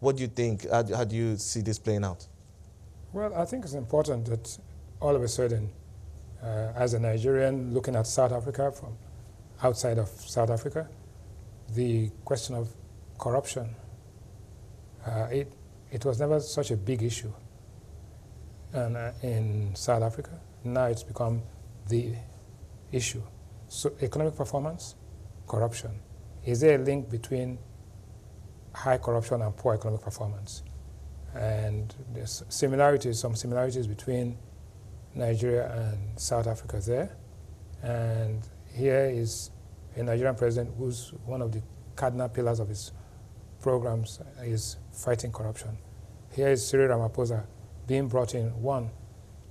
What do you think? How, how do you see this playing out? Well, I think it's important that all of a sudden, uh, as a Nigerian looking at South Africa from outside of South Africa, the question of corruption, uh, it, it was never such a big issue and, uh, in South Africa. Now it's become the issue. So economic performance, corruption. Is there a link between high corruption and poor economic performance? And there's similarities, some similarities between Nigeria and South Africa there. And here is a Nigerian president who's one of the cardinal pillars of his programs is fighting corruption. Here is Cyril Ramaphosa being brought in, one,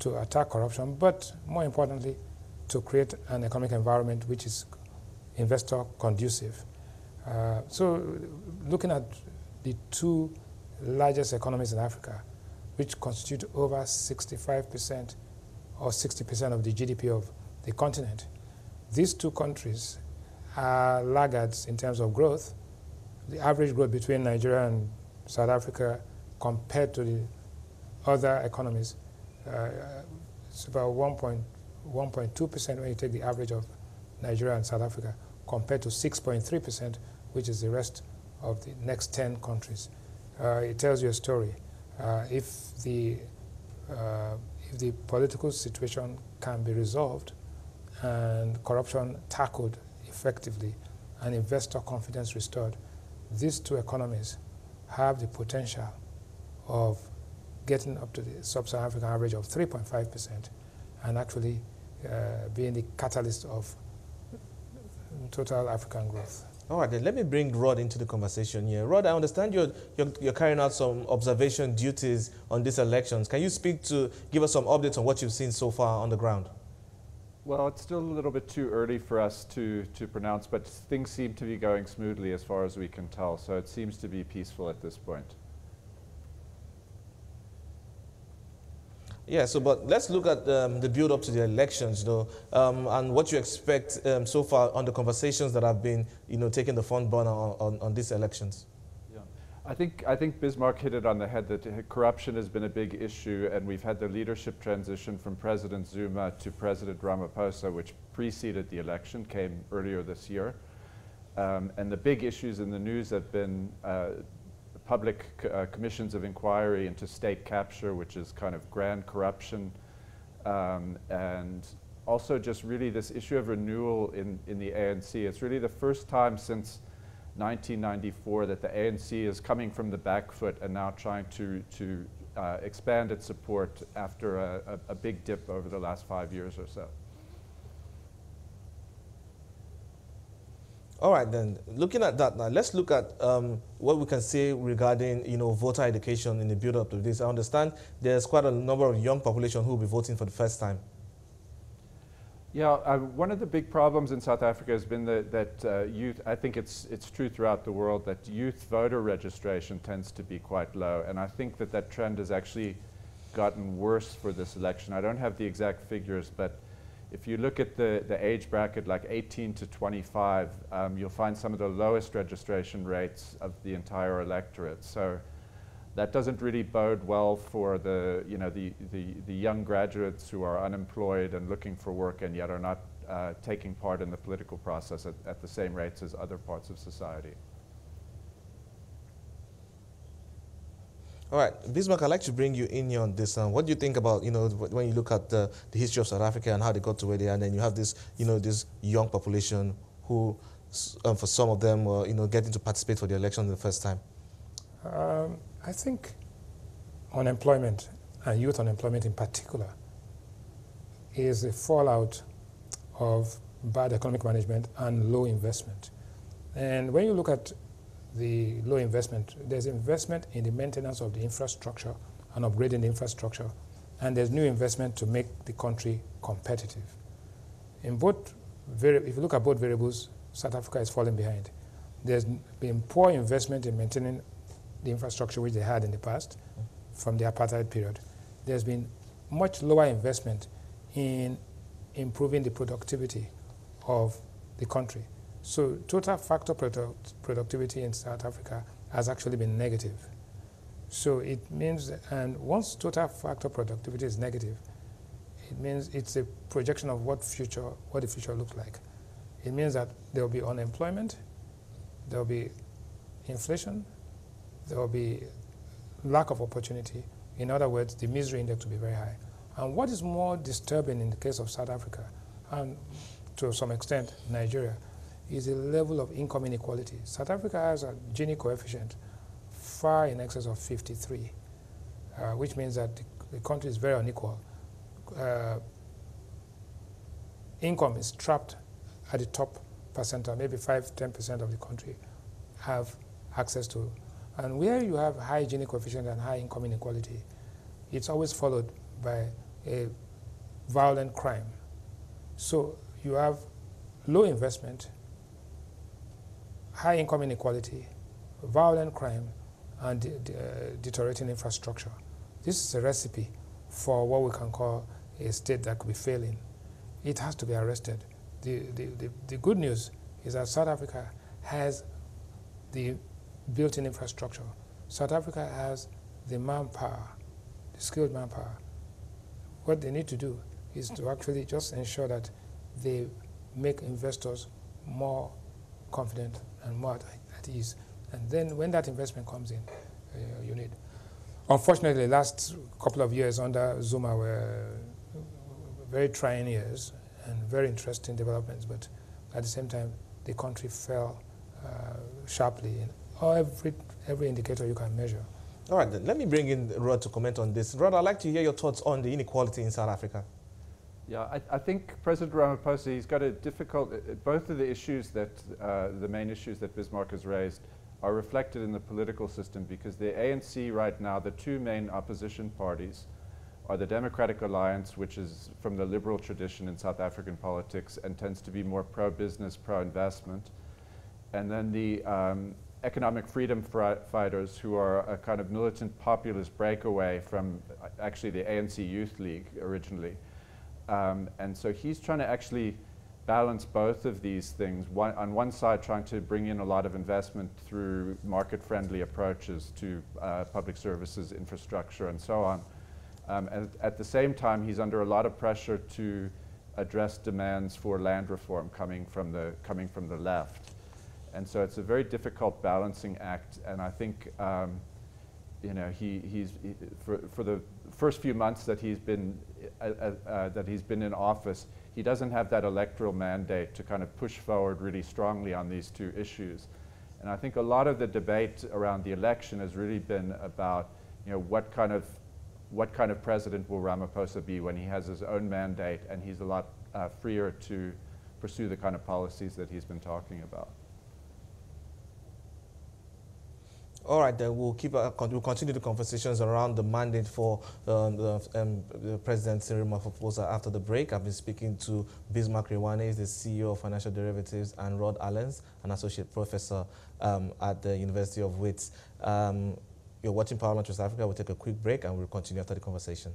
to attack corruption, but more importantly, to create an economic environment which is investor conducive. Uh, so looking at the two largest economies in Africa, which constitute over 65% or 60% of the GDP of the continent, these two countries are laggards in terms of growth. The average growth between Nigeria and South Africa compared to the other economies, uh, about 1.2% when you take the average of Nigeria and South Africa, compared to 6.3%, which is the rest of the next 10 countries. Uh, it tells you a story. Uh, if, the, uh, if the political situation can be resolved and corruption tackled effectively and investor confidence restored, these two economies have the potential of getting up to the sub-Saharan African average of 3.5% and actually uh, being the catalyst of total African growth. All right, then let me bring Rod into the conversation here. Rod, I understand you're, you're, you're, carrying out some observation duties on these elections. Can you speak to, give us some updates on what you've seen so far on the ground? Well, it's still a little bit too early for us to, to pronounce, but things seem to be going smoothly as far as we can tell, so it seems to be peaceful at this point. Yeah, so but let's look at um, the build up to the elections, though, um, and what you expect um, so far on the conversations that have been, you know, taking the front burner on, on, on, these elections. Yeah, I think I think Bismarck hit it on the head that corruption has been a big issue, and we've had the leadership transition from President Zuma to President Ramaphosa, which preceded the election, came earlier this year. Um, and the big issues in the news have been uh, public uh, commissions of inquiry into state capture, which is kind of grand corruption, um, and also just really this issue of renewal in, in the ANC. It's really the first time since 1994 that the ANC is coming from the back foot and now trying to, to uh, expand its support after a, a, a big dip over the last five years or so. All right, then, looking at that now, let's look at um, what we can say regarding, you know, voter education in the build-up to this. I understand there's quite a number of young population who will be voting for the first time. Yeah, uh, one of the big problems in South Africa has been that, that uh, youth, I think it's, it's true throughout the world, that youth voter registration tends to be quite low. And I think that that trend has actually gotten worse for this election. I don't have the exact figures, but if you look at the, the age bracket, like 18 to 25, um, you'll find some of the lowest registration rates of the entire electorate. So that doesn't really bode well for the, you know, the, the, the young graduates who are unemployed and looking for work and yet are not uh, taking part in the political process at, at the same rates as other parts of society. All right, Bismarck, I'd like to bring you in here on this. Um, what do you think about, you know, when you look at the, the history of South Africa and how they got to where they are, and then you have this, you know, this young population who, um, for some of them, you know, getting to participate for the election the first time? Um, I think unemployment, and youth unemployment in particular, is a fallout of bad economic management and low investment. And when you look at the low investment. There's investment in the maintenance of the infrastructure and upgrading the infrastructure, and there's new investment to make the country competitive. In both, if you look at both variables, South Africa is falling behind. There's been poor investment in maintaining the infrastructure which they had in the past from the apartheid period. There's been much lower investment in improving the productivity of the country. So total factor product productivity in South Africa has actually been negative. So it means, and once total factor productivity is negative, it means it's a projection of what future, what the future looks like. It means that there will be unemployment, there will be inflation, there will be lack of opportunity. In other words, the misery index will be very high. And what is more disturbing in the case of South Africa, and to some extent Nigeria, is the level of income inequality. South Africa has a Gini coefficient far in excess of 53, uh, which means that the, the, country is very unequal. Uh, income is trapped at the top percentile, maybe 5 10% of the country have access to. And where you have high Gini coefficient and high income inequality, it's always followed by a violent crime. So you have low investment, high income inequality, violent crime, and uh, deteriorating infrastructure. This is a recipe for what we can call a state that could be failing. It has to be arrested. The, the, the, the good news is that South Africa has the built-in infrastructure. South Africa has the manpower, the skilled manpower. What they need to do is to actually just ensure that they make investors more confident and more at, at ease. And then when that investment comes in, uh, you need. Unfortunately, the last couple of years under Zuma were very trying years and very interesting developments, but at the same time, the country fell uh, sharply in every, every indicator you can measure. All right, then let me bring in Rod to comment on this. Rod, I'd like to hear your thoughts on the inequality in South Africa. Yeah, I, I, think President Ramaphosa, he's got a difficult, uh, both of the issues that, uh, the main issues that Bismarck has raised are reflected in the political system because the ANC right now, the two main opposition parties are the Democratic Alliance, which is from the liberal tradition in South African politics and tends to be more pro-business, pro-investment, and then the um, economic freedom fighters who are a kind of militant populist breakaway from uh, actually the ANC Youth League originally. Um, and so he's trying to actually balance both of these things. One, on one side, trying to bring in a lot of investment through market-friendly approaches to uh, public services, infrastructure, and so on. Um, and at the same time, he's under a lot of pressure to address demands for land reform coming from the, coming from the left. And so it's a very difficult balancing act. And I think, um, you know, he, he's, he, for, for the first few months that he's been, uh, uh, uh, that he's been in office, he doesn't have that electoral mandate to kind of push forward really strongly on these two issues. And I think a lot of the debate around the election has really been about, you know, what kind of, what kind of president will Ramaphosa be when he has his own mandate and he's a lot uh, freer to pursue the kind of policies that he's been talking about. All right, then we'll keep uh, we'll continue the conversations around the mandate for um, the, um, the, President Cyril Ramaphosa after the break. I've been speaking to Bismarck Rewane, the CEO of Financial Derivatives, and Rod Alence, an associate professor um, at the University of Wits. Um, you're watching Power Lunch West Africa. We'll take a quick break and we'll continue after the conversation.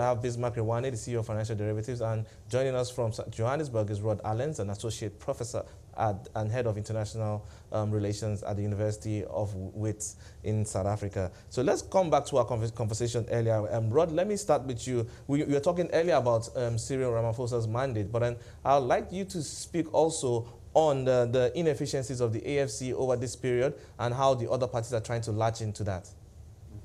I have Bismarck Rewane, the CEO of Financial Derivatives, and joining us from Johannesburg is Rod Alence, an associate professor at, and head of international um, relations at the University of Wits in South Africa. So let's come back to our conversation earlier. Um, Rod, let me start with you. We, we were talking earlier about um, Cyril Ramaphosa's mandate, but then I'd like you to speak also on the, the inefficiencies of the ANC over this period and how the other parties are trying to latch into that.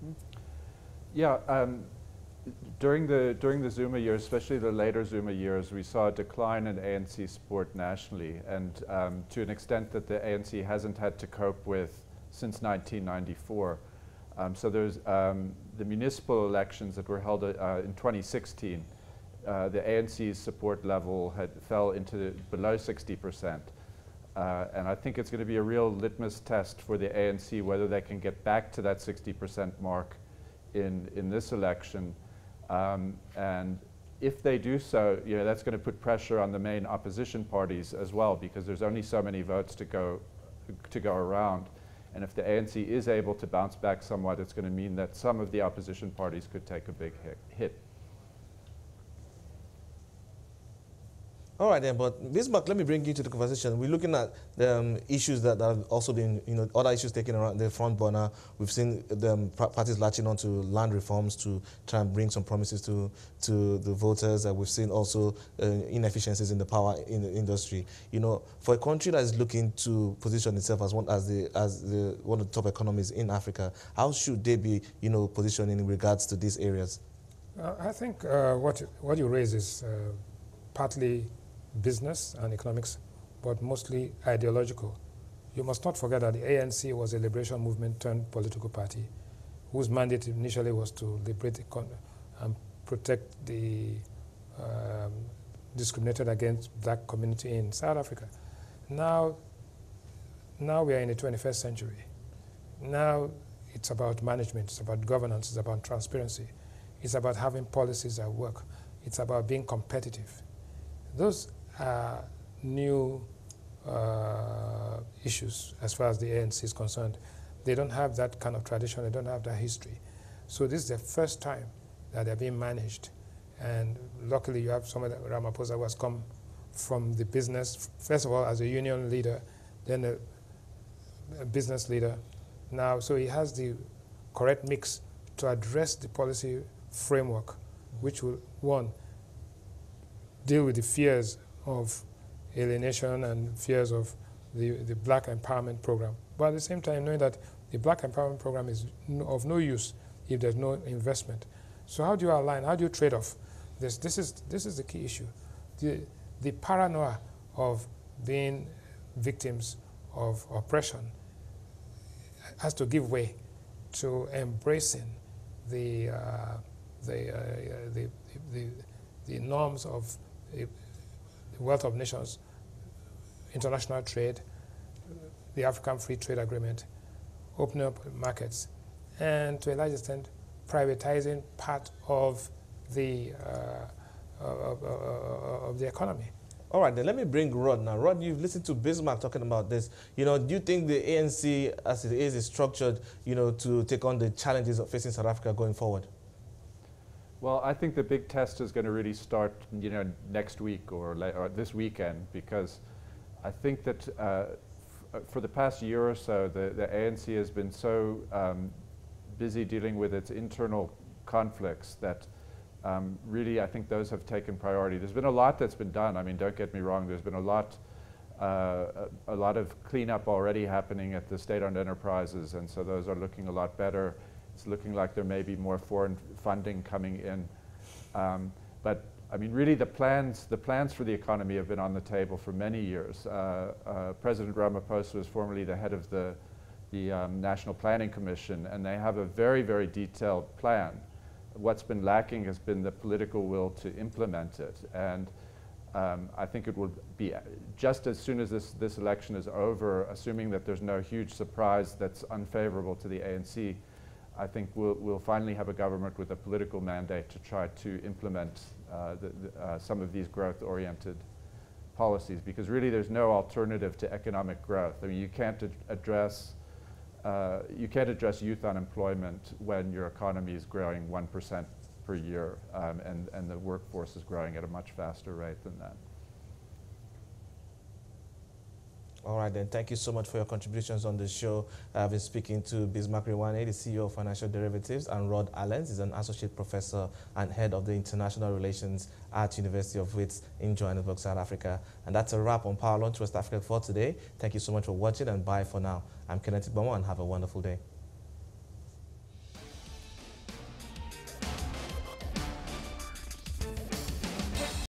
Mm -hmm. Yeah, um, during the, during the Zuma years, especially the later Zuma years, we saw a decline in ANC support nationally, and um, to an extent that the ANC hasn't had to cope with since 1994. Um, so there's um, the municipal elections that were held uh, in 2016. Uh, the ANC's support level had fell into below 60 percent. Uh, and I think it's going to be a real litmus test for the ANC whether they can get back to that 60% mark in, in this election um, and if they do so, you know, that's going to put pressure on the main opposition parties as well because there's only so many votes to go, to go around. And if the ANC is able to bounce back somewhat, it's going to mean that some of the opposition parties could take a big hit. All right then, but Bismarck, let me bring you to the conversation. We're looking at the um, issues that that, have also been, you know, other issues taken around the front burner. We've seen the um, parties latching on to land reforms to try and bring some promises to to the voters. Uh, we've seen also uh, inefficiencies in the power in the industry. You know, for a country that is looking to position itself as one as the as the one of the top economies in Africa, how should they be, you know, positioning in regards to these areas? Uh, I think uh, what what you raise is uh, partly business and economics, but mostly ideological. You must not forget that the ANC was a liberation movement turned political party whose mandate initially was to liberate and protect the um, discriminated against black community in South Africa. Now, now we are in the 21st century. Now it's about management, it's about governance, it's about transparency, it's about having policies that work, it's about being competitive. Those uh, new uh, issues as far as the ANC is concerned. They don't have that kind of tradition, they don't have that history. So this is the first time that they're being managed. And luckily you have somebody, Ramaphosa, who has come from the business, first of all as a union leader, then a, a business leader. Now, so he has the correct mix to address the policy framework, which will, one, deal with the fears of alienation and fears of the, the black empowerment program. But at the same time, knowing that the black empowerment program is of no use if there's no investment. So how do you align, how do you trade off? This, this, is, this is the key issue. The, the paranoia of being victims of oppression has to give way to embracing the, uh, the, uh, the, the, the, norms of the Wealth of Nations, international trade, the African Free Trade Agreement, opening up markets, and to a large extent, privatizing part of the, uh, of, of, of the economy. All right, then let me bring Rod now. Rod, you've listened to Bismarck talking about this. You know, do you think the ANC, as it is, is structured, you know, to take on the challenges of facing South Africa going forward? Well, I think the big test is going to really start, you know, next week or, or this weekend because I think that uh, for the past year or so, the, the ANC has been so um, busy dealing with its internal conflicts that um, really I think those have taken priority. There's been a lot that's been done. I mean, don't get me wrong, there's been a lot uh, a, a, lot of cleanup already happening at the state-owned enterprises, and so those are looking a lot better. It's looking like there may be more foreign funding coming in. Um, but I mean, really, the plans, the plans for the economy have been on the table for many years. Uh, uh, President Ramaphosa was formerly the head of the, the um, National Planning Commission, and they have a very, very detailed plan. What's been lacking has been the political will to implement it. And um, I think it will be, just as soon as this, this election is over, assuming that there's no huge surprise that's unfavorable to the ANC, I think we'll, we'll finally have a government with a political mandate to try to implement uh, the, the, uh, some of these growth-oriented policies because really there's no alternative to economic growth. I mean, you can't address uh, you can't address youth unemployment when your economy is growing 1% per year um, and, and the workforce is growing at a much faster rate than that. All right, then. Thank you so much for your contributions on the show. I've been speaking to Bismarck Rewane, the CEO of Financial Derivatives, and Rod Alence is an associate professor and head of the international relations at University of Wits in Johannesburg, South Africa. And that's a wrap on Power Lunch West Africa for today. Thank you so much for watching, and bye for now. I'm Kenneth Bomo, and have a wonderful day.